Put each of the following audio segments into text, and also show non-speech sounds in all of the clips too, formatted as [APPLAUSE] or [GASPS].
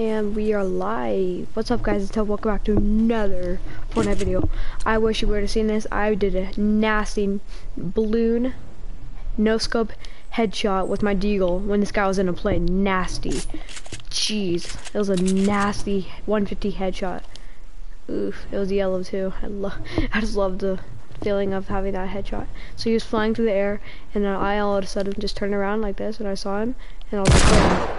and we are live. What's up guys, it's Ted, welcome back to another Fortnite video. I wish you would have seen this. I did a nasty balloon, no scope headshot with my deagle when this guy was in a play. Nasty. Jeez, it was a nasty 150 headshot. Oof, it was yellow too. I love, [LAUGHS] I just love the feeling of having that headshot. So he was flying through the air, and then I all of a sudden just turned around like this, and I saw him, and I was like, Boom.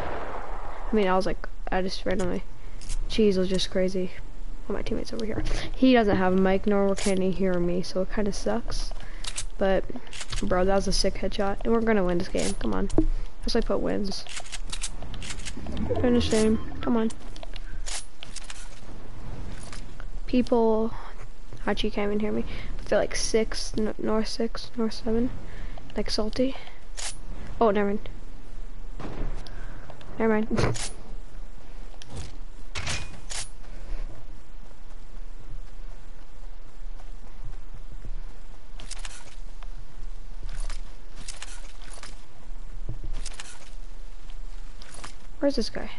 I mean, I was like, I just randomly. Cheese was just crazy. All my teammates over here. He doesn't have a mic, nor can he hear me, so it kind of sucks. But, bro, that was a sick headshot, and we're gonna win this game. Come on. Unless like put wins. Finish game. Come on. People, actually can't even hear me. But they're like six, north six, north seven, like salty. Oh, never mind. Never mind. [LAUGHS] Where's this guy?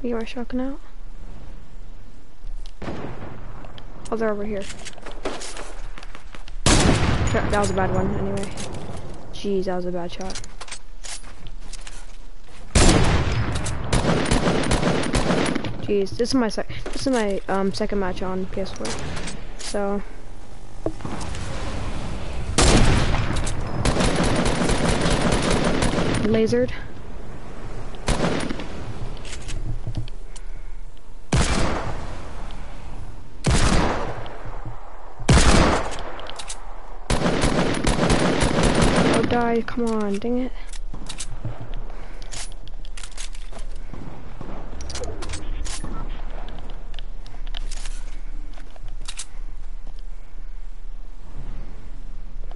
Get my shotgun out. Oh, they're over here. That was a bad one, anyway. Jeez, that was a bad shot. Jeez, this is my sec this is my um second match on PS4. So lasered. Oh die, come on, dang it.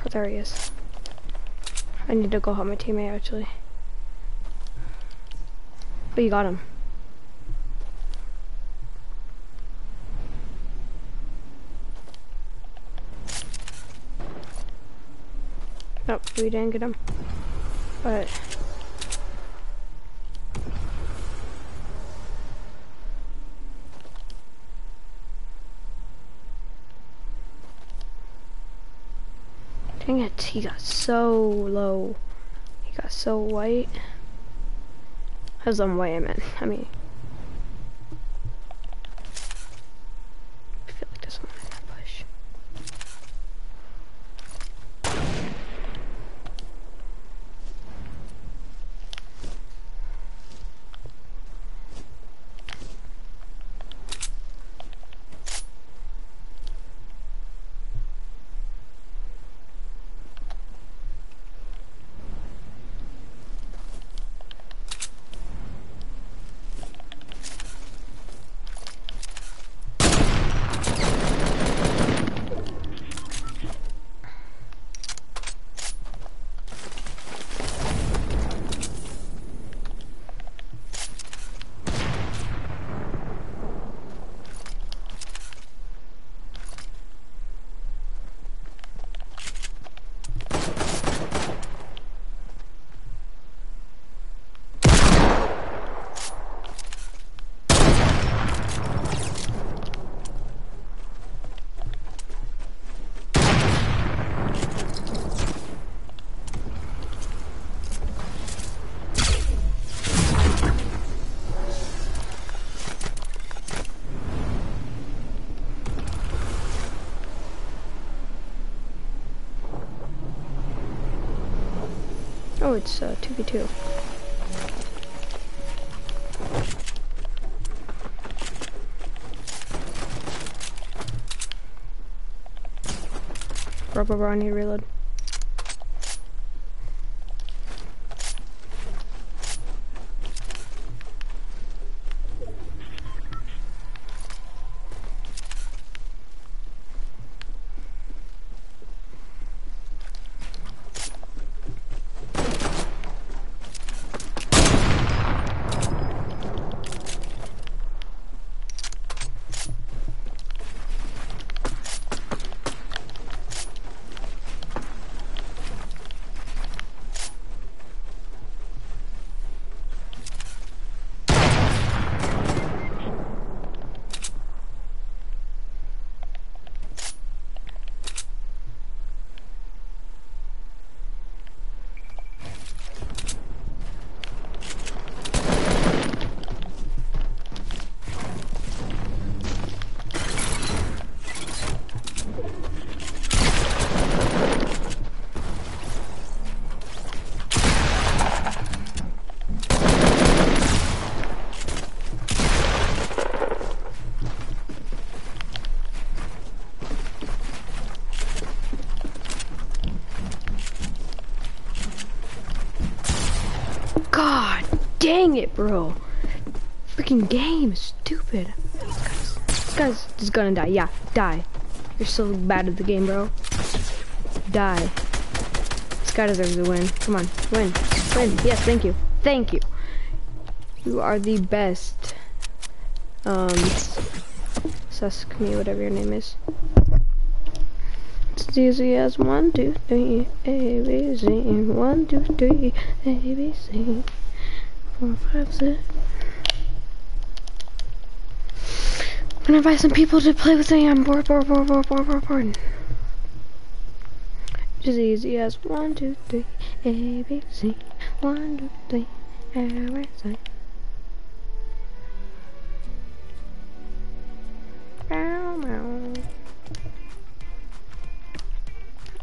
Oh, there he is. I need to go help my teammate actually. But you got him. Nope, we didn't get him. But He got so low. He got so white. I was on white, I. I mean, Oh, it's uh, 2v2. Rubber bro, I need reload. Dang it, bro. Freaking game, stupid. This guy's, just gonna die. Yeah, die. You're so bad at the game, bro. Die. This guy deserves to win. Come on, win. Win. Yes, thank you. Thank you. You are the best. Um, Suskme, whatever your name is. It's easy as one, two, three, A, B, C. One, two, three, A, B, C. Four, five, six. I'm gonna invite some people to play with me. I'm bored, bored, bored, bored, bored, bored, bored. It's as easy as one, two, three, A, B, C. One, two, three, everything.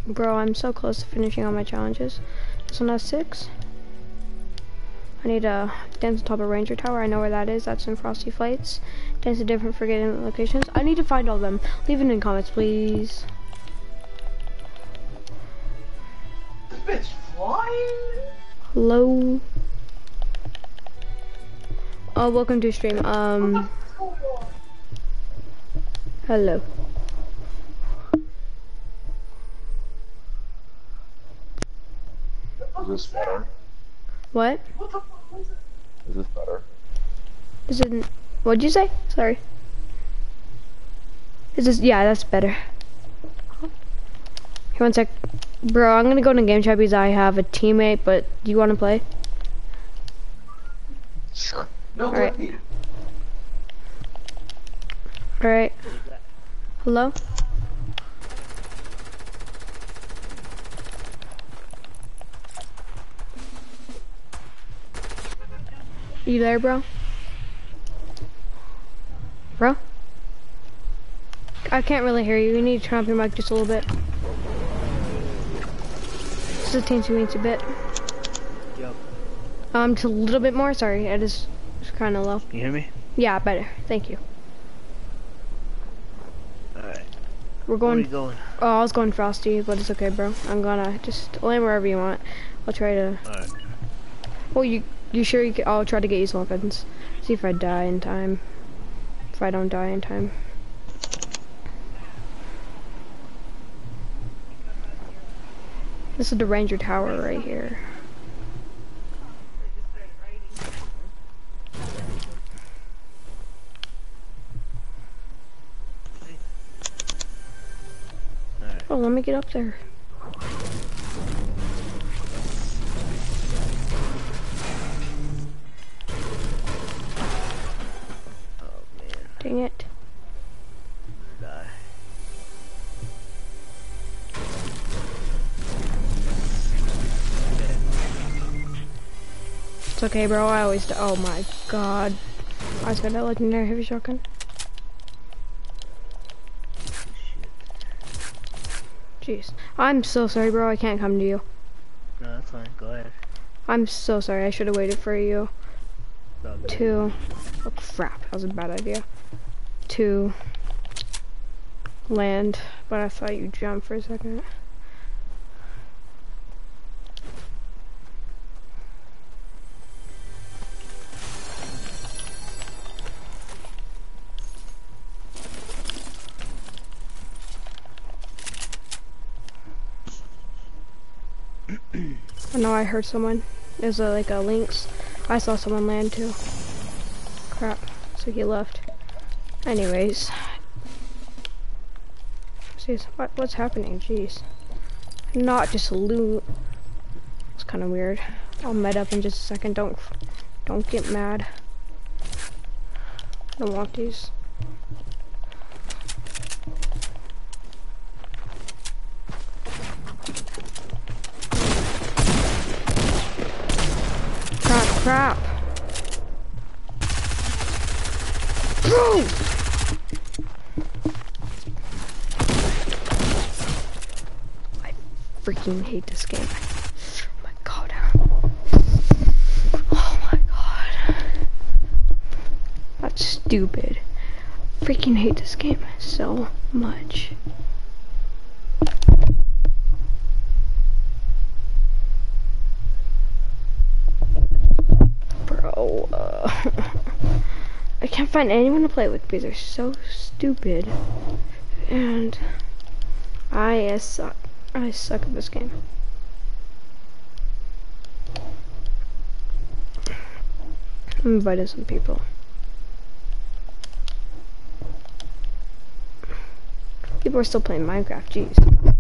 Bro, I'm so close to finishing all my challenges. This one has six. I need to dance on top of Ranger Tower. I know where that is. That's in Frosty Flights. Dance at different forgotten locations. I need to find all of them. Leave it in comments, please. This bitch flying? Hello. Oh, welcome to stream. Um, hello. Is this better? What? Is this better? Is it? What'd you say? Sorry. Is this? Yeah, that's better. Here, one sec. Bro, I'm gonna go to game chat because I have a teammate. But do you want to play? Sure. No, Alright. Alright. Hello. You there, bro? Bro? I can't really hear you. You need to turn up your mic just a little bit. Just a teensy weensy bit. Yep. Um, just a little bit more. Sorry, it is kind of low. You hear me? Yeah, better. Thank you. Alright. We're Where are going. you going? Oh, I was going Frosty, but it's okay, bro. I'm gonna just land wherever you want. I'll try to. Alright. Well, you you sure you? Can, I'll try to get you some weapons. See if I die in time. If I don't die in time. This is the Ranger Tower right here. Oh, let me get up there. Dang it. Die. It's okay, bro. I always. Die. Oh my god. I just got that legendary heavy shotgun. Jeez. I'm so sorry, bro. I can't come to you. No, that's fine. Go ahead. I'm so sorry. I should have waited for you It's to. Oh crap! That was a bad idea. To land, but I saw you jump for a second. I know I heard someone. There's a, uh, like a lynx. I saw someone land too. Crap. So he left. Anyways. See, what, what's happening? Jeez. Not just loot. It's kind of weird. I'll med up in just a second. Don't, don't get mad. Don't want these. Crap, crap. Bro! I freaking hate this game. Oh my god. Oh my god. That's stupid. Freaking hate this game so much. Bro. [LAUGHS] I can't find anyone to play with because they're so stupid. And I uh, suck. I suck at this game. I'm inviting some people. People are still playing Minecraft, jeez.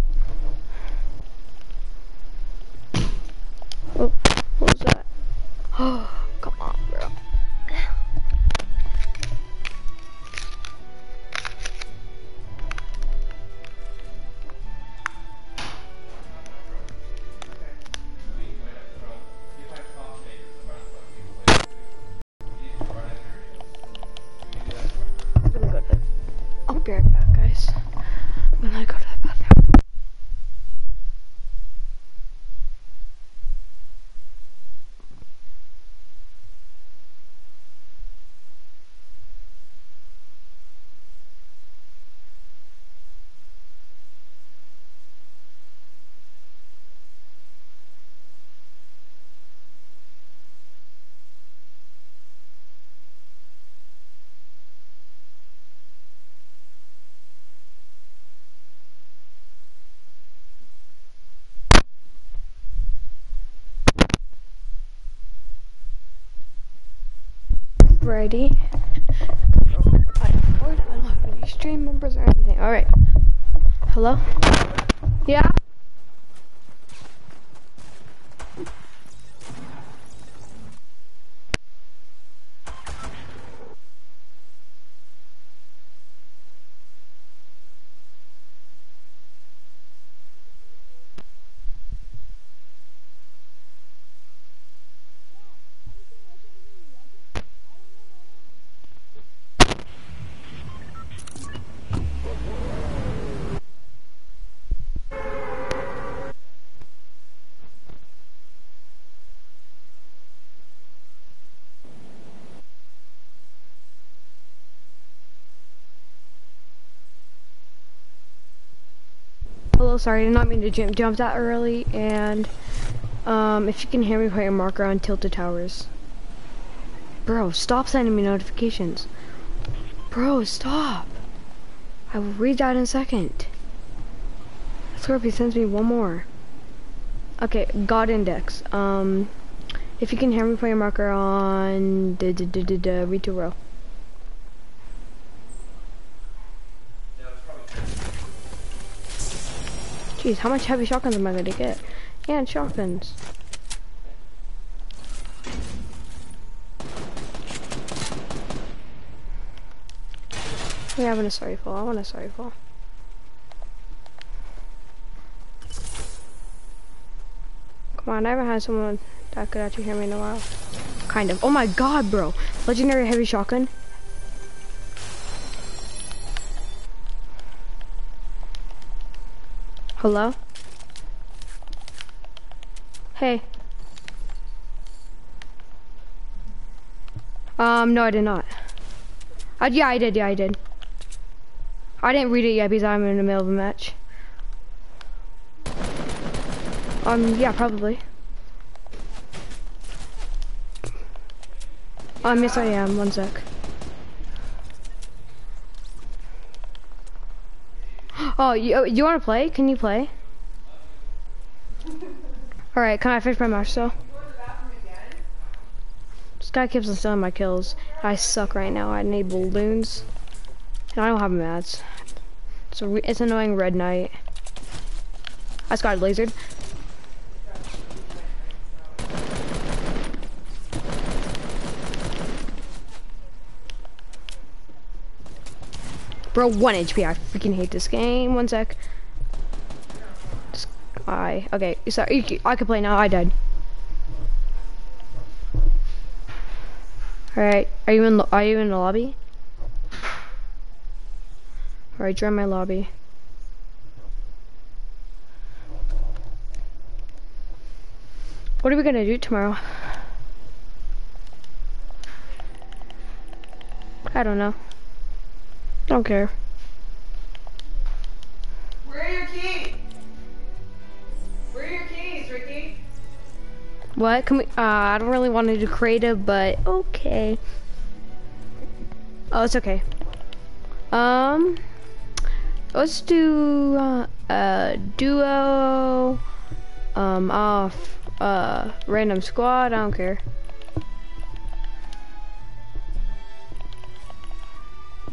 Righty. I don't any stream members or anything. Alright. Hello? Yeah? Hello, sorry, I did not mean to jump, jump that early, and, um, if you can hear me, put your marker on Tilted Towers. Bro, stop sending me notifications. Bro, stop. I will read that in a second. I if he sends me one more. Okay, God Index. Um, if you can hear me, put your marker on the the the the, the Jeez, how much heavy shotguns am I gonna get? Yeah, and shotguns. We having a sorry fall. I want a sorry fall. Come on, I haven't had someone that could actually hear me in a while. Kind of. Oh my god, bro. Legendary heavy shotgun. Hello? Hey. Um, no, I did not. Uh, yeah, I did, yeah, I did. I didn't read it yet because I'm in the middle of a match. Um, yeah, probably. Um, yes I am, one sec. Oh, you, oh, you wanna play? Can you play? [LAUGHS] Alright, can I finish my match though? This guy keeps on stealing my kills. I suck right now. I need balloons. And I don't have mats. So it's annoying red knight. I just got lasered. Bro, one HP. I freaking hate this game. One sec. I okay. Sorry, I can play now. I died. All right. Are you in? Are you in the lobby? All right. Join my lobby. What are we gonna do tomorrow? I don't know. Don't care. Where are your keys? Where are your keys, Ricky? What? Can we? Uh, I don't really want to do creative, but okay. Oh, it's okay. Um, let's do uh, a duo. Um, off uh random squad. I don't care.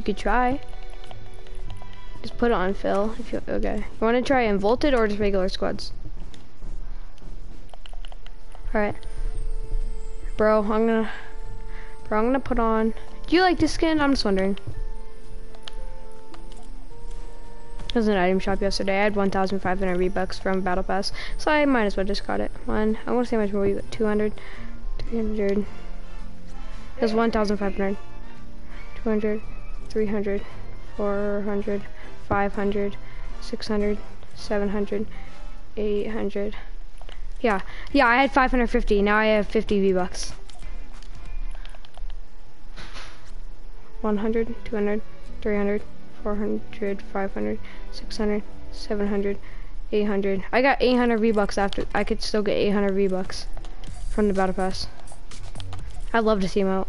You could try. Just put it on Phil if you okay. You want to try involted or just regular squads? All right, bro. I'm gonna, bro. I'm gonna put on. Do you like this skin? I'm just wondering. There's an item shop yesterday. I had 1,500 V-Bucks from Battle Pass, so I might as well just got it. One, I want to see how much more we got. 200, 300. It was 1,500. 200, 300, 400, 500, 600, 700, 800. Yeah, yeah, I had 550. Now I have 50 V-Bucks. 100, 200, 300, 400, 500, 600, 700, 800. I got 800 V-Bucks after. I could still get 800 V-Bucks from the Battle Pass. I'd love to see him out.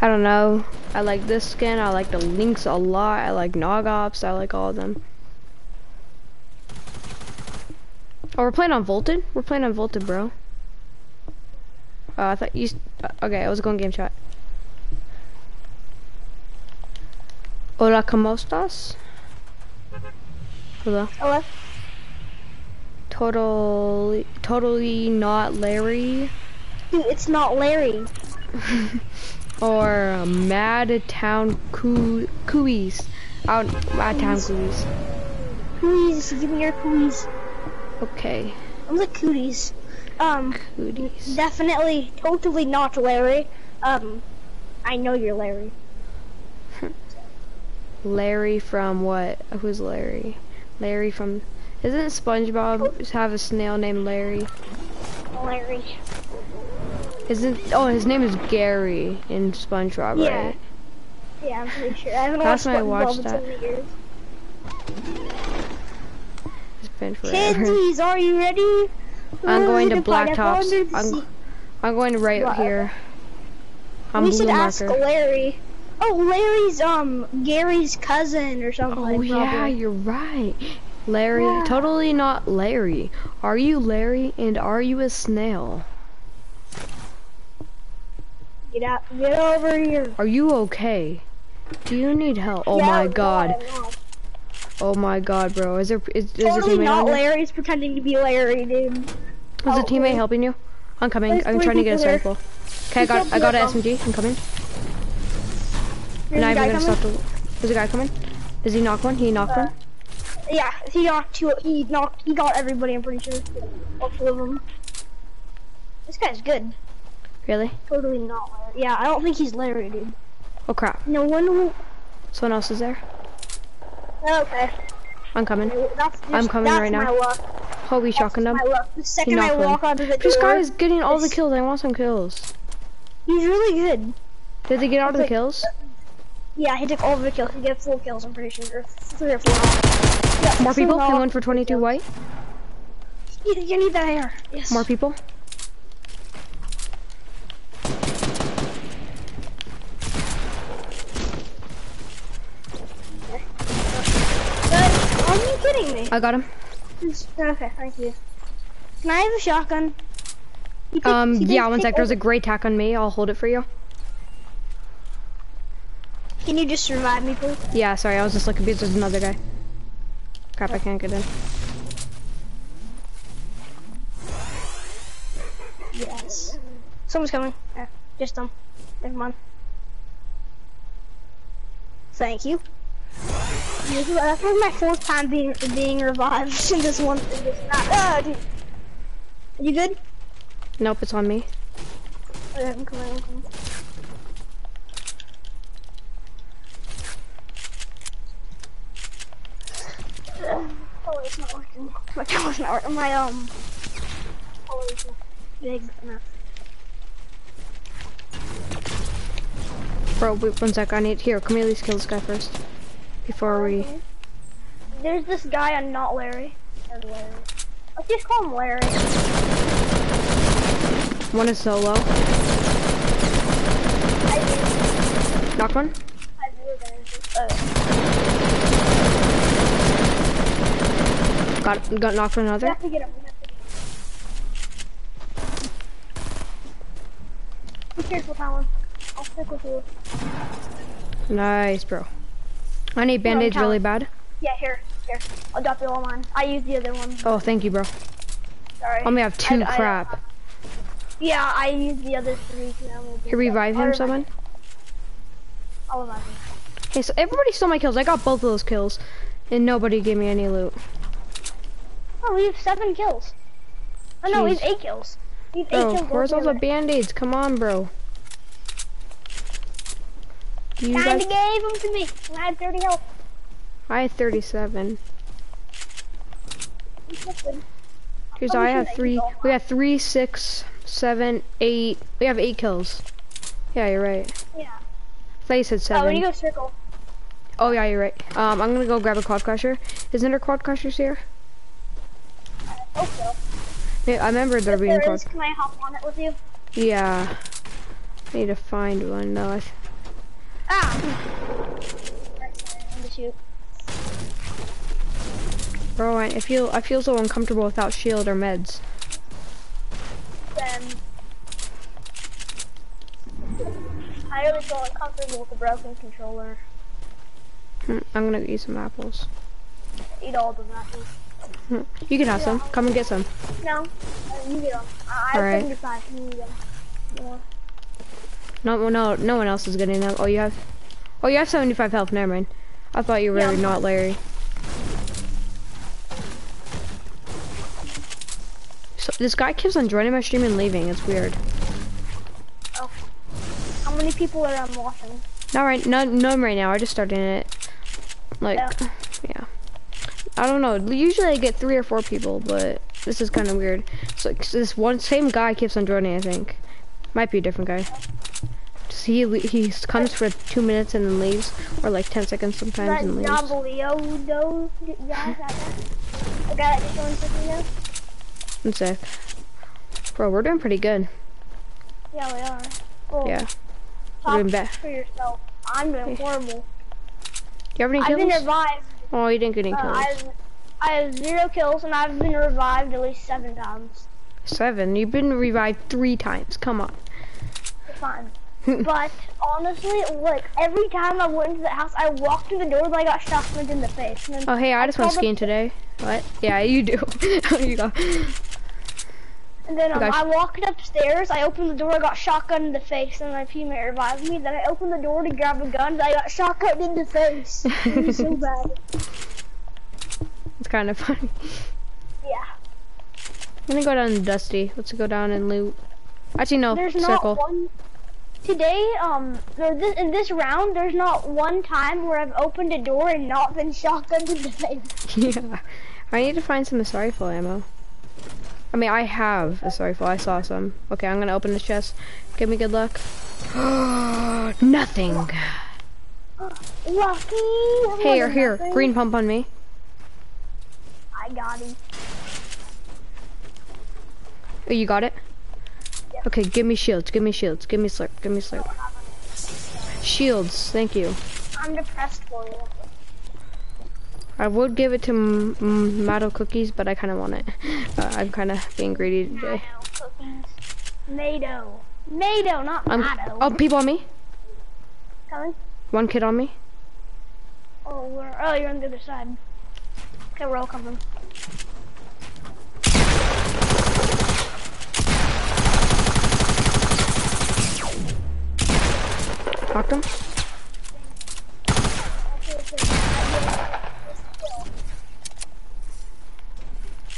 I don't know. I like this skin. I like the Lynx a lot. I like Nog Ops. I like all of them. Oh, we're playing on Volted? We're playing on Volted, bro. Uh, I thought you... Uh, okay, I was going game chat. Hola, ¿cómo estás? Hello. Hello? Totally, totally not Larry. Dude, it's not Larry. [LAUGHS] or uh, Mad Town Coo Cooies. Out Mad Town Cooies. Cooties, give me your cooties. Okay. I'm the cooties. Um, Cooties. definitely, totally not Larry. Um, I know you're Larry. [LAUGHS] Larry from what? Who's Larry? Larry from. Isn't SpongeBob have a snail named Larry? Larry. Isn't? Oh, his name is Gary in SpongeBob, Yeah. right? Yeah, I'm pretty sure. I haven't Last watched I watched in that. many years. It's been forever. Kidsies, are you ready? I'm going to Blacktops. I'm. I'm going to right What? here. I'm we should ask. Larry. Oh, Larry's um Gary's cousin or something. Oh yeah, probably. you're right. Larry, Yeah. totally not Larry. Are you Larry and are you a snail? Get out, get over here. Are you okay? Do you need help? Oh Yeah, my god. Oh my god, bro. Is there is, is there Totally teammate not Larry. Larry's pretending to be Larry, dude. Is Oh, a teammate helping you? I'm coming. There's I'm trying to get a rifle. Okay, I got I got an SMG. I'm coming. There's Not a guy even gonna coming. stop to. There's a guy coming. Does he knock one? He knocked Uh, one. Yeah, he knocked two. He knocked. He got everybody. I'm pretty sure. All two of them. This guy's good. Really? Totally not. Yeah, I don't think he's Larry, dude. Oh crap. No one who. Someone else is there. Okay. I'm coming. That's just, I'm coming right now. Luck. Holy shotgun That's them. my. The second I walk onto the This door, guy is getting all the kills. I want some kills. he's really good. Did they get all the Like- kills? Yeah, he took all of the kills. He gets four kills. I'm pretty sure, three or four. Yeah, More people? Him for 22 white? You, you need that hair. Yes. More people? Uh, are you kidding me? I got him. Okay, thank you. Can I have a shotgun? Um, yeah, one sec. There's a great tack on me. I'll hold it for you. Can you just revive me, please? Yeah, sorry. I was just looking because there's another guy. Crap, I can't get in. Yes. Someone's coming. Yeah, just them. Never mind. Thank you. This is- That was my fourth time being being revived [LAUGHS] in this one. In this map. Ah, dude. You good? Nope, it's on me. Yeah, I'm coming, I'm coming. Oh, it's not working. My camera's not working. My, um, oh, it's big enough. Bro, wait one sec. I need here. We kill this guy first before we? There's this guy on Not Larry. Larry. Let's just call him Larry. One is solo. I. Knock one. I do advantage. Uh, Got got knocked for another. have to get him. We have to get him. Be careful, Talon. I'll stick with you. Nice, bro. I need band-aids count. really bad. Yeah, here. Here. I'll drop you all mine. I used the other one. Oh, thank you, bro. Sorry. I only have two. I- I- crap. Yeah, I used the other three. so I'm gonna do Here, revive him, someone. I'll revive him. Hey, so everybody stole my kills. I got both of those kills, and nobody gave me any loot. Oh, we have seven kills. Oh no, we have eight kills. We have eight Bro, kills. where's all the band-aids? Come on, bro. You Kinda guys, gave them to me. I had 30 health. I had 37. That's good. Here's I have three. We have three, six, seven, eight. We have eight kills. Yeah, you're right. Yeah. I thought you said Oh, when you go circle. Oh yeah, you're right. Um, I'm gonna go grab a Quadcrasher. Isn't there Quadcrashers here? Oh, so. Yeah, I remember there If being there quad. is, can I hop on it with you? Yeah. I need to find one though. Ah! I'm to shoot. Bro, I feel I feel so uncomfortable without shield or meds. Then. I really feel uncomfortable with a broken controller. Hmm, I'm gonna eat some apples. Eat all the apples. Hmm, You can have some. Come and get some. No, uh, you get them. I have Alright. 75. You get them. Yeah. No, no, no one else is getting them. Oh, you have. Oh, you have 75 health. Never mind. I thought you were Yeah, not Larry. So this guy keeps on joining my stream and leaving. It's weird. Oh. How many people are um, watching? Not right. None. None right now. I just started it. Like, Yeah. yeah. I don't know. Usually I get three or four people, but this is kind of weird. So this one same guy keeps on joining. I think. Might be a different guy. He he comes for two minutes and then leaves, or like ten seconds sometimes That and leaves. Diabolio knows guy that guy? The guy that just joined something? I'm sick. Bro, we're doing pretty good. Yeah, we are. Well, Yeah. talk doing bad. for yourself. I'm doing horrible. Do you have any I've been kills? revived. Oh, you didn't get any Uh, kills. I've, I have zero kills and I've been revived at least seven times. Seven. You've been revived three times. Come on. Fine. but [LAUGHS] honestly, like every time I went into the house, I walked through the door, but I got shotgunned in the face. Oh, hey, I I just went skiing today. What? Yeah, you do. [LAUGHS] you go. And then um, I walked upstairs, I opened the door, I got shotgun in the face, and my teammate revived me. Then I opened the door to grab a gun, and I got shotgun in the face. It was so [LAUGHS] bad. It's kind of funny. Yeah. I'm gonna go down to Dusty. Let's go down and loot. Actually, no. There's circle. not one. Today, um, this, in this round, there's not one time where I've opened a door and not been shotgunned in the face. yeah. I need to find some assault rifle ammo. I mean, I have a rifle. I saw some. Okay, I'm gonna open this chest. Give me good luck. [GASPS] Nothing. [GASPS] Lucky. Hey, or here. Green pump on me. I got him. Oh, you got it? Yeah. Okay, give me shields. Give me shields. Give me slurp. Give me slurp. Shields. Thank you. I'm depressed for you. I would give it to M- M- Matto Cookies, but I kind of want it. [LAUGHS] Uh, I'm kind of being greedy today. Mado. Mado, not I'm, Matto. oh, people on me. Coming? One kid on me. Oh? Oh, you're on the other side. Okay, we're all coming. Knocked him.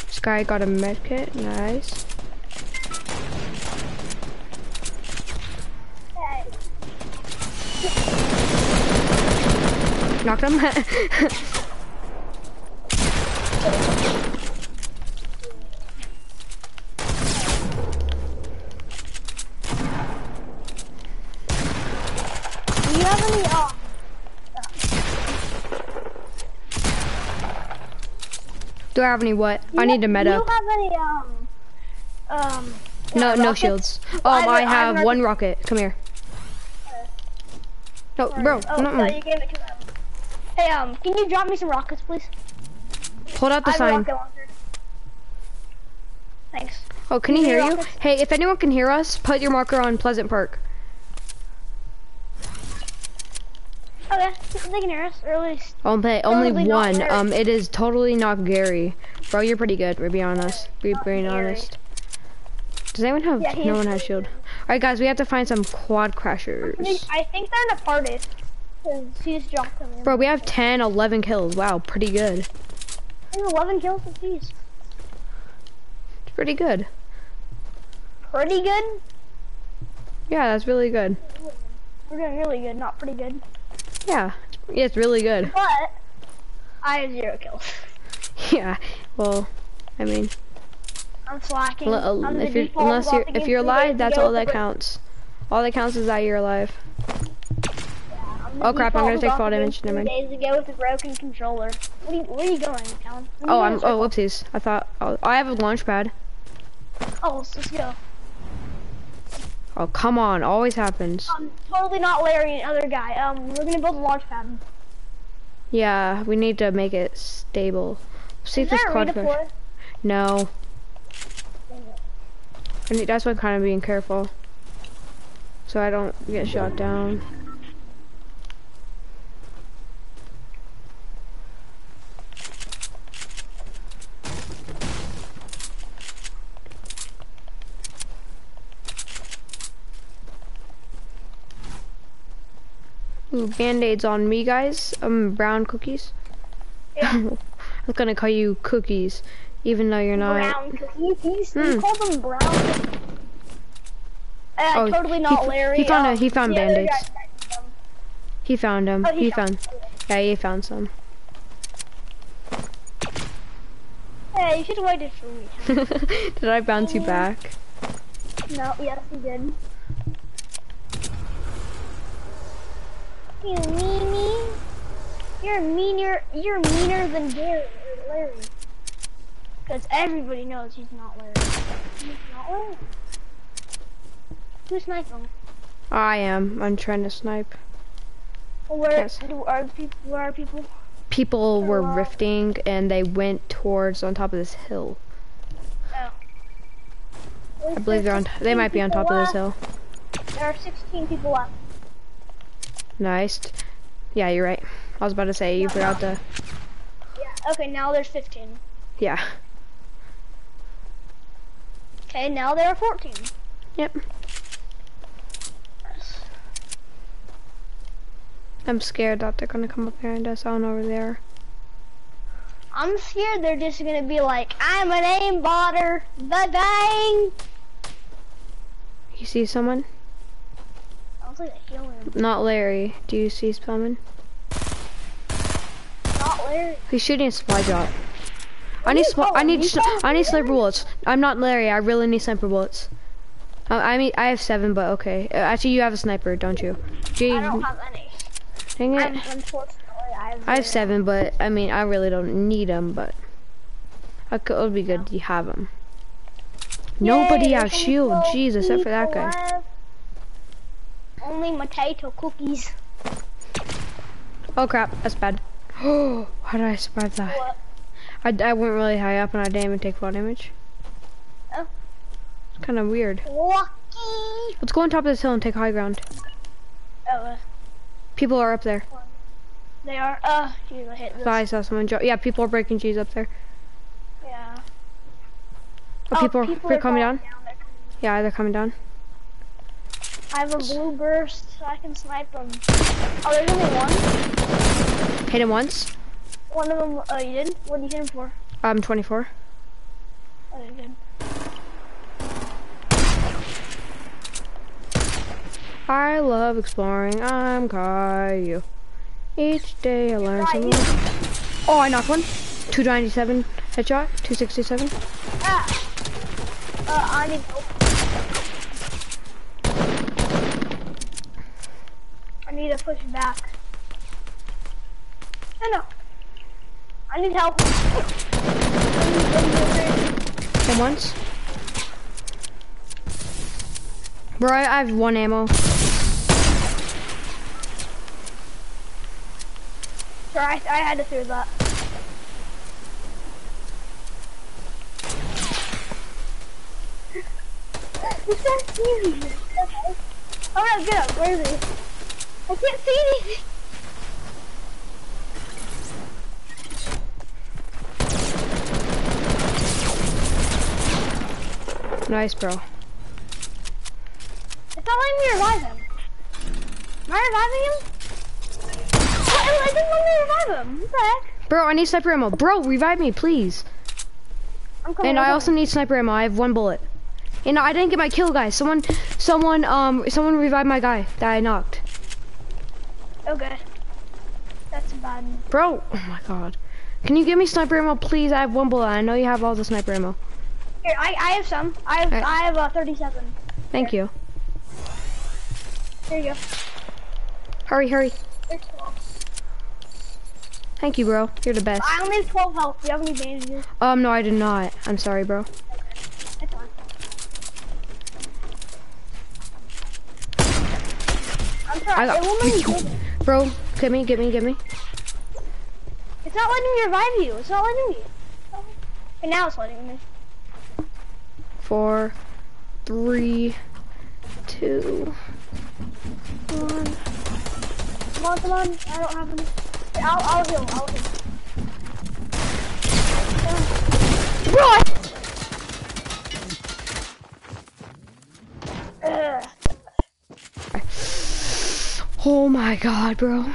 This guy got a medkit. Nice. Knocked him. [LAUGHS] [LAUGHS] Do I have any what? do I need to have- med Do you have any, um, um, No, uh, no rockets? shields. I Um, have- I I have have one rocket. Come here. No, bro. Oh, no, no, you gave it to them. Hey, um, can you drop me some rockets, please? Hold out the I sign. Thanks. Oh, can Can you hear hear you? rockets? Hey, if anyone can hear us, put your marker on Pleasant Park. Okay, they can hear us, or at least, Only, only one. Um, it is totally not Gary. Bro, you're pretty good. We're being honest. We're Not being honest. Does anyone have? Yeah, no one has shield. All right, guys, we have to find some quad I think, crashers. I think they're in the party. Cause she just dropped them. Bro, we have 10, 11 kills. Wow, pretty good. There's 11 kills apiece. It's pretty good. Pretty good? Yeah, that's really good. We're doing really good, not pretty good. Yeah, yeah, it's really good. But, I have zero kills. [LAUGHS] Yeah. Well, I mean, I'm slacking. l- I'm if you're, unless you're if you're alive, that's all that counts. All that counts is that you're alive. I'm Oh, crap, I'm gonna take fall damage, never Three days ago with a broken controller. You, where are you going, Alan? Where Oh, I'm. Oh, whoopsies. I thought. Oh, I have a launch pad. Oh, let's go. Oh, come on. Always happens. Um, totally not Larry and other guy. Um, we're gonna build a launch pad. Yeah, we need to make it stable. See Is if this quad. No. I need, that's why I'm kind of being careful. So I don't get shot down. Ooh, band-aids on me, guys. Um, brown cookies. Yeah. [LAUGHS] I'm gonna call you cookies, even though you're not. Brown cookies? You, Hmm. you call them brown cookies? Uh, Oh, totally he not f- Larry. he found a- um, he found Band-Aids. guy sniped them. He found them. Oh, he he found found. Yeah, he found some. Hey, you should have waited for me. [LAUGHS] Did I bounce you back? No, yes, you did. You meanie. You're meaner. You're meaner than Gary or Larry. Because everybody knows he's not Larry. He's not Larry. Who's sniping? I am. I'm trying to snipe. Where are people? Where are people? People were wow. rifting and they went towards on top of this hill. Oh. I believe they're on. They might be on top of this hill. There are 16 people left. Nice. Yeah, you're right. I was about to say you forgot to. Yeah. Okay, now there's 15. Yeah. Okay, now there are 14. Yep. I'm scared that they're gonna come up behind us on over there. I'm scared they're just gonna be like, I'm an aimbotter. Bye bang. You see someone? Sounds like a. Not Larry. Do you see someone? Not Larry. He's shooting a supply drop. I need sli- I need You sni- call him I need sniper bullets. I'm not Larry. I really need sniper bullets. Uh, I mean I have seven, but okay. Uh, actually, you have a sniper, don't you? Gee, I don't have any. dang I'm, it. unfortunately, I have. I have seven, but I mean I really don't need them. But I could, it would be good to have them. Nobody Yay, has shield. 12 Jeez, except for that guy. Only potato cookies. Oh crap, that's bad. [GASPS] Oh, how did I survive that? What? I, I went really high up and I didn't even take fall damage. Oh. It's kind of weird. Lucky. Let's go on top of this hill and take high ground. Oh, uh, People are up there. they are. Uh, geez, I hit this. I saw someone jump. Yeah, people are breaking cheese up there. Yeah. Oh, people, people are, are coming down. They're coming Yeah, they're coming down. I have a blue burst, so I can snipe them. Oh, there's only one. Hit him once. One of them. Oh, you did? What did you hit him for? I'm um, 24. Oh, you did. I love exploring. I'm Caillou. Each day I learn Right, some you- more. Oh, I knocked one. 297 headshot. 267. Ah. Uh, I need help. I need to push back. I know. I need help. Hit once. Bro, I have one ammo. Sorry, I, I had to throw that. What's that seeing? Oh no, get up. Where is he? I can't see anything. Nice, bro. It's not letting me revive him. Am I reviving him? What? I didn't let me revive him. What the heck? Bro, I need sniper ammo. Bro, revive me, please. I'm coming. And I also need sniper ammo. I have one bullet. And I didn't get my kill, guys. Someone, someone, um, someone revived my guy that I knocked. coming. Okay. That's bad. Bro, oh my god. Can you give me sniper ammo, please? I have one bullet. I know you have all the sniper ammo. Here, I, I have some. I have Alright. I have uh, 37. Thank you. Here you go. Hurry, hurry. There's 12. Thank you, bro. You're the best. I only have 12 health. Do you have any bandages? Um, no, I did not. I'm sorry, bro. That's fine. I'm sorry. I got- it won't let me do it. Bro, get me, get me, get me. It's not letting me revive you. It's not letting me. And now it's letting me. Four, three, two, one. Come on, come on. I don't have any. I'll, I'll heal. I'll heal. Bro, Ugh. Oh my god, bro.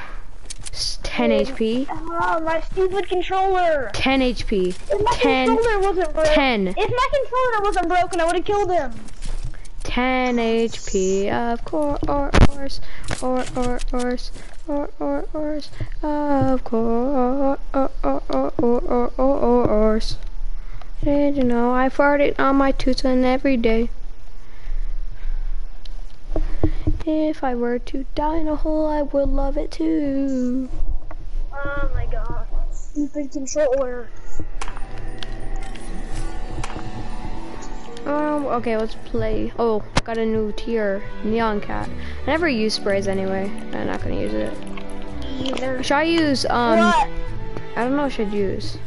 S- 10 HP. Oh, my stupid controller. 10 HP. If my 10, controller wasn't broken. 10. If my controller wasn't broken, I would have killed him. 10 HP, of course, or, or, or, or, or, or, or, of course, or, or, or, or, or, or, or, Did you know I farted on my tootin every day? If I were to die in a hole, I would love it too. Oh my god. Stupid controller. Um, okay, let's play. Oh, got a new tier, Neon Cat. I never use sprays anyway. I'm not gonna use it. Either. Should I use, um, what? I don't know what I should use.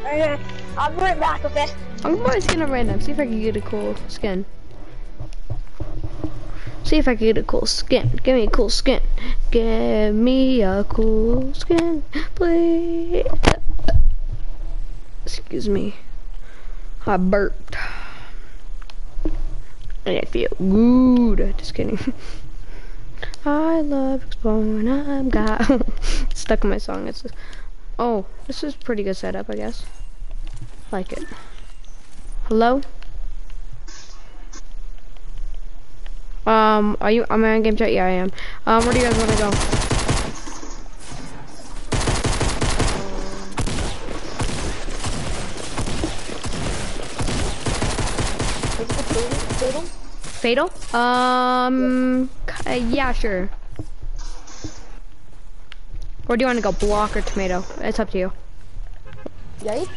Okay, I'll be right back, okay? I'm going to skin a random, see if I can get a cool skin. See if I can get a cool skin. Give me a cool skin. Give me a cool skin, please. Excuse me. I burped. And I feel good. Just kidding. [LAUGHS] I love exploring. I'm got [LAUGHS] stuck in my song. It's just, oh, this is pretty good setup, I guess. Like it. Hello? Um, are you, am I on game chat? Yeah, I am. Um, where do you guys want to go? Fatal? Um, k- uh, yeah, sure. Where do you want to go, block or tomato? It's up to you. Right?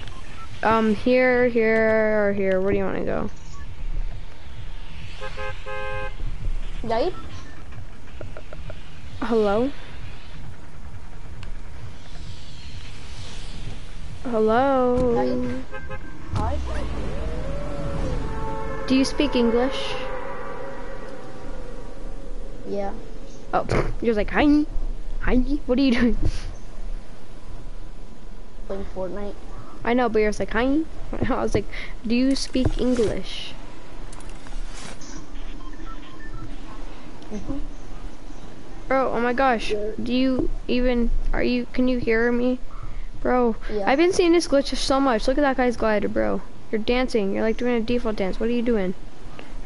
Um, here, here, or here. Where do you want to go? Right? Hello? Hello? Do you speak English? Yeah. Oh, [LAUGHS] you're like, hi. Hi. What are you doing? Playing Fortnite. I know, but you're like, hi. [LAUGHS] I was like, do you speak English? Mhm. Bro, oh my gosh. Do you even, are you, can you hear me? Bro, Yeah. I've been seeing this glitch so much. Look at that guy's glider, bro. You're dancing. You're like doing a default dance. What are you doing?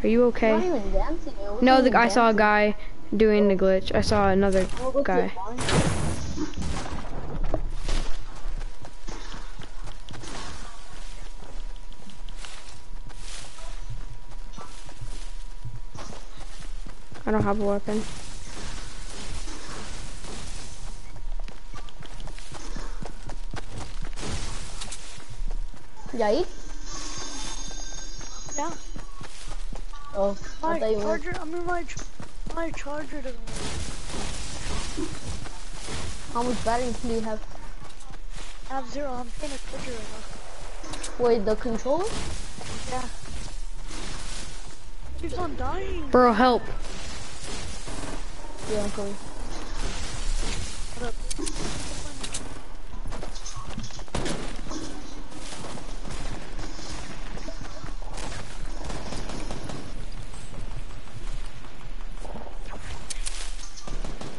Are you okay? not even dancing. I wasn't No, the, I saw a guy doing the glitch. I saw another guy. I don't have a weapon. Yair? Yeah. Oh, I My thought you were. charger, I mean my, my charger doesn't work. How much battery do you have? I have zero, I'm paying a charger right now. Wait, the controller? now. Yeah. Keeps on dying. Bro, help. Yeah, I'm coming.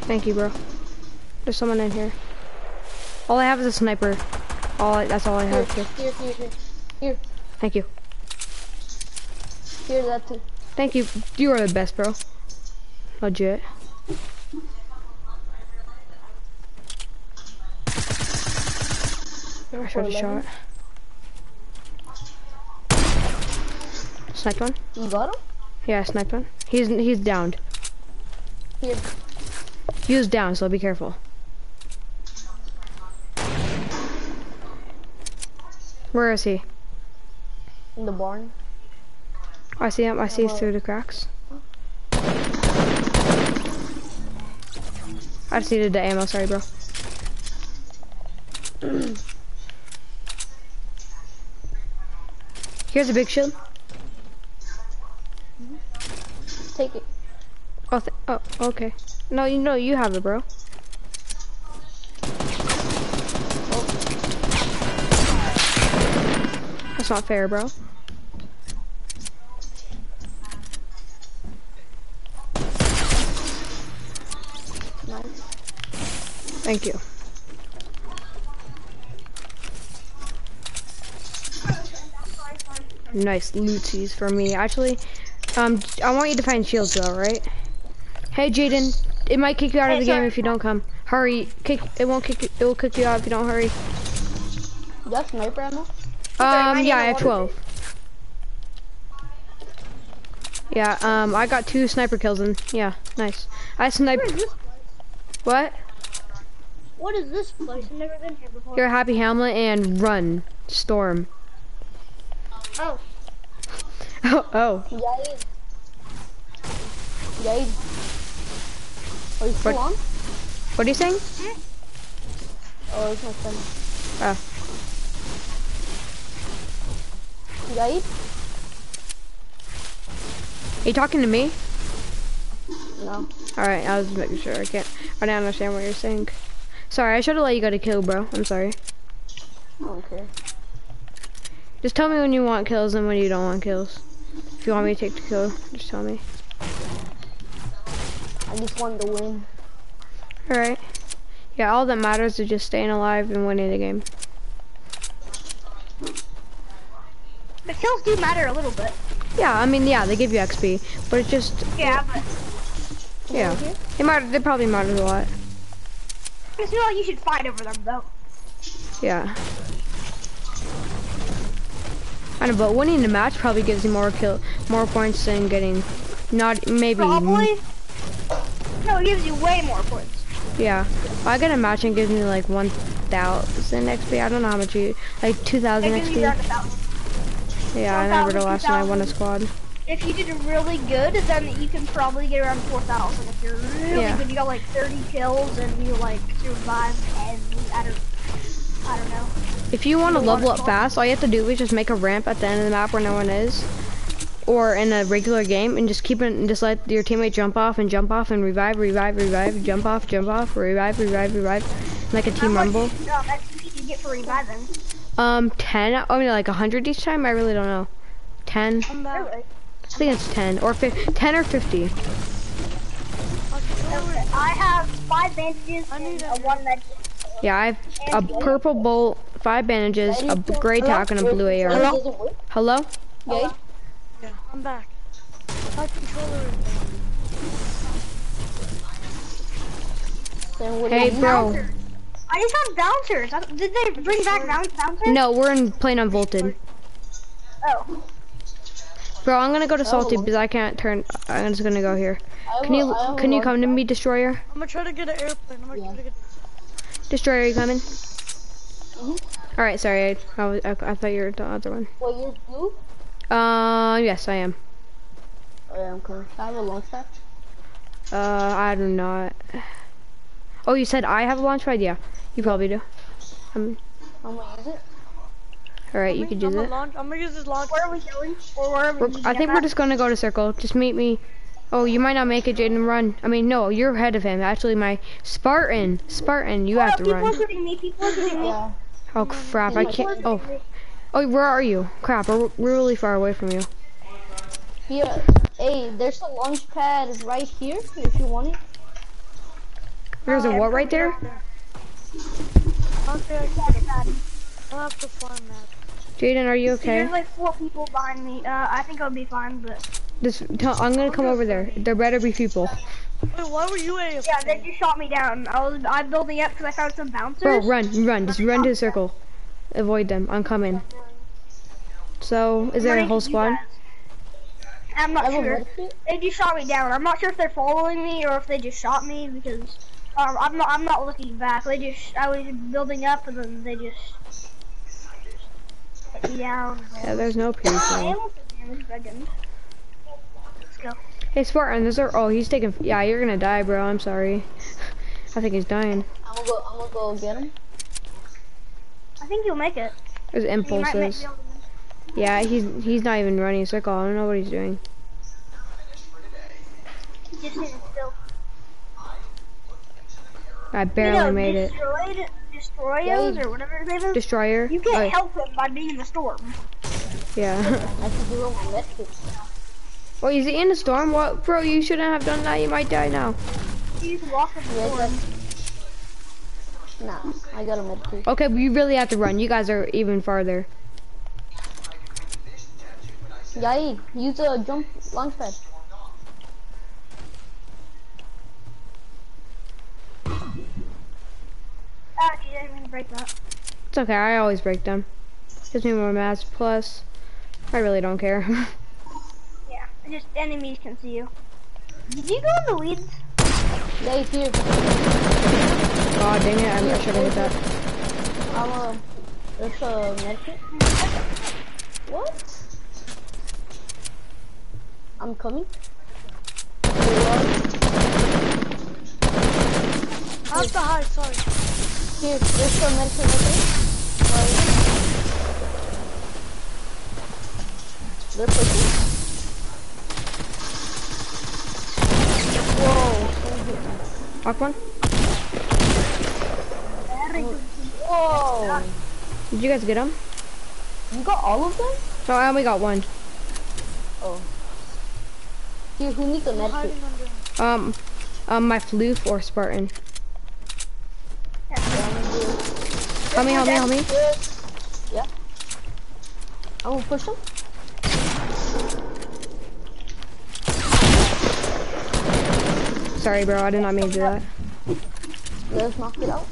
Thank you, bro. There's someone in here. All I have is a sniper. All I, that's all I have. Here. here, here, here. Here, Thank you. here, that too. Thank you. You are the best, bro. Legit. I shot. Sniped one? You got him? Yeah, I sniped one. He's he's downed. Here. He was down, so be careful. Where is he? In the barn. I see him. I see him through the cracks. I just needed the ammo. Sorry, bro. [CLEARS THROAT] Here's a big shield. Take it. Oh, th oh, okay. No, you know you have it, bro. That's not fair, bro. Nice. Thank you. Nice lootsies for me. Actually, um, I want you to find shields though, right? Hey, Jaden, it might kick you out of Hey, the game if you don't come. Hurry, kick. It won't kick. you- It will kick you out if you don't hurry. You got sniper ammo? Um, yeah, I have 12. Yeah, um, I got two sniper kills in. yeah, nice. I sniped. What? What is this place? I've never been here before. You're a happy Hamlet and run, storm. Oh, Oh, oh. Yair. Yair. Are you still What? on? What are you saying? Oh, it's my friend. Oh. Yair? Are you talking to me? No. Alright, I was just making sure. I can't. I don't understand what you're saying. Sorry, I should have let you go to kill, bro. I'm sorry. Care. Just tell me when you want kills and when you don't want kills. If you want me to take the kill, just tell me. I just wanted to win. Alright. Yeah, all that matters is just staying alive and winning the game. the kills do matter a little bit. Yeah, I mean, yeah, they give you XP, but it's just, Yeah, but yeah. It matter. They probably matters a lot. it's not like you should fight over them though. Yeah. I know, but winning the match probably gives you more kill, more points than getting, not maybe. Probably. No, it gives you way more points. Yeah. I get a match and gives me like 1,000 XP, I don't know how much you, like 2,000 It you around XP. Yeah, I never 1,000, the last time I won a squad. If you did really good, then you can probably get around 4,000. If you're really Yeah. good, you got like 30 kills and you like survive and I don't, I don't know. If you want to level up fast, all you have to do is just make a ramp at the end of the map where no one is. Or in a regular game and just keep it and just let your teammate jump off and jump off and revive, revive, revive, jump off, jump off, revive, revive, revive. Like a team How rumble. Um, XP you get for reviving? Um, 10, I mean like 100 each time? I really don't know. 10? Really? I think it's 10 or 50, 10 or 50. Okay, I have five bandages and a one med. Yeah, I have a purple bolt, five bandages, a gray tack, and a blue AR. doesn't. Hello? Yair? Yeah, I'm back. My controller is Then what Hey, bro. Bouncers. I just have bouncers. I, did they bring back bouncers? No, we're in playing unvaulted. Oh. Bro, I'm gonna go to salty Oh. because I can't turn. I'm just gonna go here. Can you I have a can you come to me, destroyer? I'm gonna try to get an airplane. I'm gonna Yeah. try to get. Destroyer, you coming? Mhm. All right, sorry. I, I, was- I, I thought you were the other one. Wait, you're blue? Uh, yes, I am. Oh I'm coming. I have a launch pad. Uh, I do not. Oh, you said I have a launch pad? Yeah, you probably do. Um, I'm gonna use it. all right, you I'm can gonna- use I'm it. gonna launch. I'm gonna use this launch. Where are we going? Or where are we? We're, I think we're just gonna go to circle. Just meet me. Oh, you might not make it, Jaden. Run. I mean, no, you're ahead of him. Actually, my Spartan, Spartan, you have to people are run. shooting me. People are shooting me. Yeah. Oh crap! I can't. Oh, oh, where are you? Crap! We're, we're really far away from you. Here, hey, there's a launch pad right here if you want it. There's a what right there? Okay, I can't get that. I'll have to fly map. Jaden, are you okay? There's like four people behind me. Uh, I think I'll be fine, but Just tell, I'm gonna come over there. There better be people. Wait, why were you AFK? yeah, they just shot me down. I was I'm building up because I found some bouncers. Bro, run, run. Just run to the circle. Avoid them. I'm coming. So, is there a whole squad? I'm not sure. They just shot me down. I'm not sure if they're following me or if they just shot me because um, I'm not. I'm not looking back. They just. I was building up and then they just hit me down. Yeah, there's no I people. am with the damage again. Let's go. Hey, Spartan, there's a. Oh, he's taking. Yeah, you're gonna die, bro. I'm sorry. I think he's dying. I'm gonna go. I'm gonna go get him. I think you'll make it. There's You might make impulses. the other one. Yeah, he's he's not even running a circle. I don't know what he's doing. Just sitting still. I barely you know, made it. destroyed, Destroyos or whatever his name is. Destroyer. You can't Oh, help him by being in the storm. yeah. I have it my medkit. oh, is he in the storm? What, bro? You shouldn't have done that. You might die now. He's walking walk in the Yeah, storm. Nah, I got a medkit. Okay, but you really have to run. You guys are even farther. Yai, use a jump launch pad. Ah, geez, I didn't break that. It's okay. I always break them. Gives me more mass. Plus, I really don't care. [LAUGHS] Just enemies can see you. Did you go in the weeds? Yai, here. oh dang it! I, I should have hit that. I'm a. There's a medkit. What? I'm coming. I have to hide, sorry. Here, there's a medkit right there. Right. They're pushing. One. Whoa. Did you guys get them? You got all of them? No, I only got one. Oh. Here, who needs a medkit? Um, um, my floof or Spartan. Help me! Help me! Help me! Yeah. I will push him. Sorry, bro. I did not mean to do that. Let's knock it out.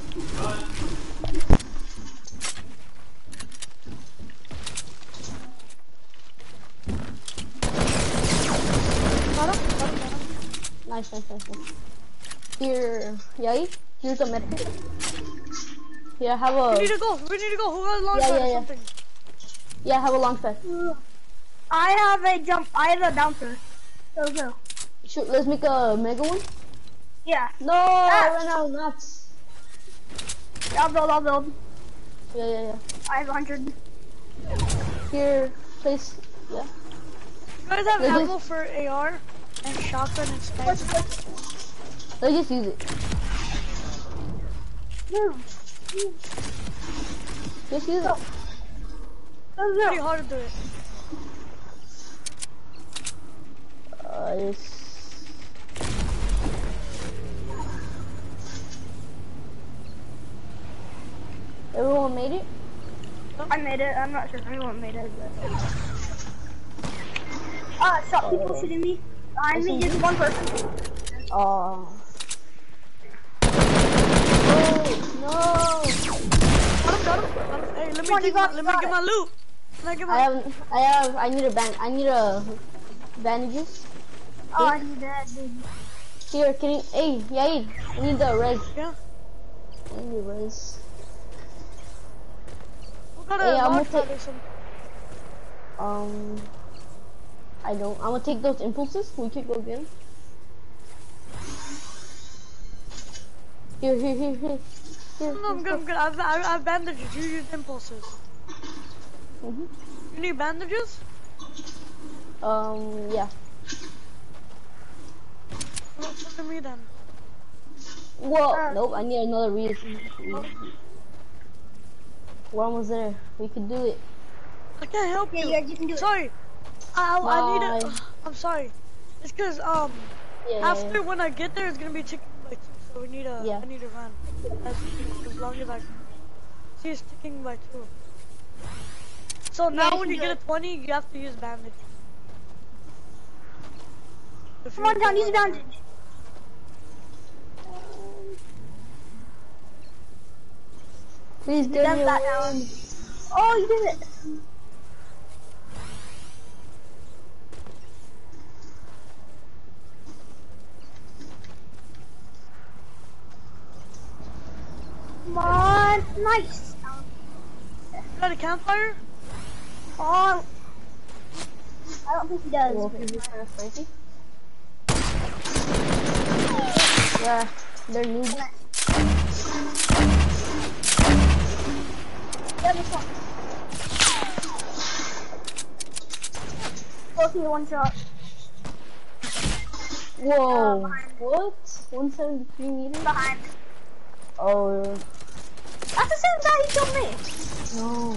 Nice, nice, nice, nice. Here, Yai, here's a medkit. Here, have a. We need to go. We need to go. Who got a launch Yeah, pad yeah, or yeah. something? yeah, have a long pad. I have a jump. I have a bouncer. Go go. Shoot, let's make a mega one. Yeah, No, I ran out of nuts. I'll build. I'll build. Yeah, yeah, yeah. I have 100. Here, place, yeah. You guys have Let's ammo for AR and shotgun and sniper. Let's just use it. No. Just use it. Go Pretty hard to do it. Uh, just... Everyone made it? I made it. I'm not sure if anyone made it. But... Uh, shot people shooting me. Behind me, just one person. Oh. No, Got him, got him. Hey, let me on, get my, got- let me get my loot. Let me get no. I have, I have, I need a band, I need a bandages. Oh, he's dead, dude. Here, can you, hey, Yair, I need the res. Yeah. I need the res. Kind Hey, I'm gonna something? Um, I don't, I'm gonna take those impulses, we can go again. Here, here, here, here. Here, No, I'm good, I'm good. I've, I've, I've bandages. You use impulses. Mhm. You need bandages? Um, yeah. Look, at me then. Whoa, Uh, nope, I need another read. We're almost there. We can do it. I can't help Yeah, you. you guys, you can do it. Sorry. I, I, I need it. [SIGHS] I'm sorry. It's cause um Yeah, yeah, after yeah. when I get there, it's gonna be ticking by two. So we need a. Yeah. I need a run. As, as long as I can. See, it's ticking by two. So Yeah, now when you get it. a 20, you have to use bandage. If Come on down, use bandage. Please, You done that now. Oh, you did it. Come on, nice. Got a campfire? Oh, I don't think he does. But- he's kind of. Yeah, they're noobs. This one. Shot. Whoa, uh, behind. what? 173 meters? Behind. Oh, That's the same guy who killed me. no.